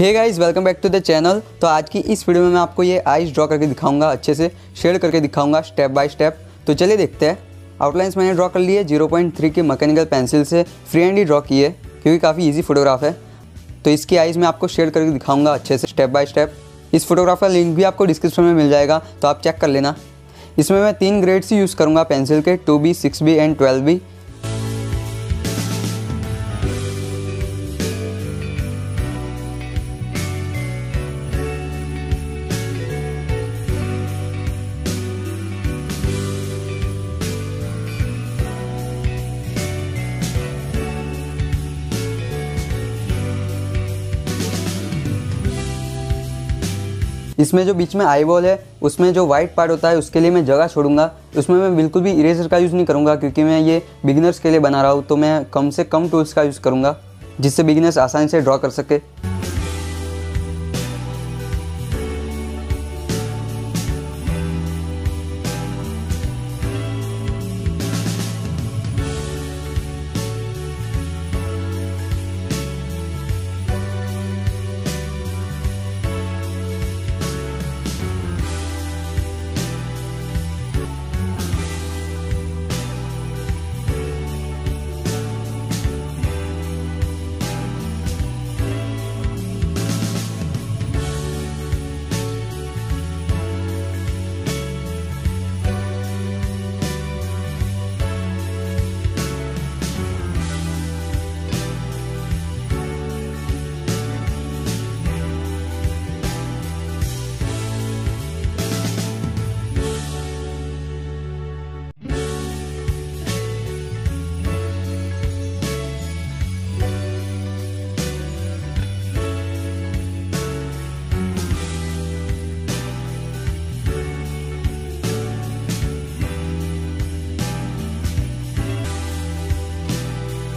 Hey guys welcome back to the channel तो आज की इस वीडियो में मैं आपको ये आइस ड्रॉ करके दिखाऊँगा, अच्छे से शेड करके दिखाऊँगा स्टेप बाय स्टेप तो चलिए देखते हैं। आउटलाइंस मैंने ड्रॉ कर लिए 0.3 की मैकेनिकल पेंसिल से फ्री हैंड ही ड्रॉ की है क्योंकि काफ़ी ईजी फोटोग्राफ है। तो इसकी आइज़ मैं आपको शेड करके दिखाऊँगा अच्छे से स्टेप बाय स्टेप इस फोटोग्राफ का लिंक भी आपको डिस्क्रिप्शन में मिल जाएगा तो आप चेक कर लेना। इसमें मैं तीन ग्रेड्स ही यूज़ करूँगा पेंसिल के two B six B and twelve B इसमें जो बीच में आई बॉल है, उसमें जो वाइट पार्ट होता है, उसके लिए मैं जगह छोड़ूँगा। उसमें मैं बिल्कुल भी इरेजर का यूज़ नहीं करूँगा, क्योंकि मैं ये बिगिनर्स के लिए बना रहा हूँ तो मैं कम से कम टूल्स का यूज़ करूँगा, जिससे बिगिनर्स आसानी से ड्रॉ कर सके।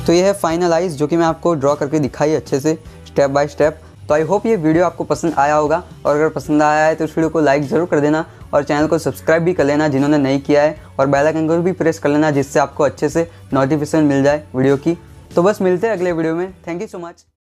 तो ये है फाइनल आइज़ जो कि मैं आपको ड्रॉ करके दिखाई अच्छे से स्टेप बाय स्टेप तो आई होप ये वीडियो आपको पसंद आया होगा। और अगर पसंद आया है तो इस वीडियो को लाइक ज़रूर कर देना और चैनल को सब्सक्राइब भी कर लेना जिन्होंने नहीं किया है। और बेल आइकन को भी प्रेस कर लेना जिससे आपको अच्छे से नोटिफिकेशन मिल जाए वीडियो की। तो बस मिलते हैं अगले वीडियो में। Thank you so much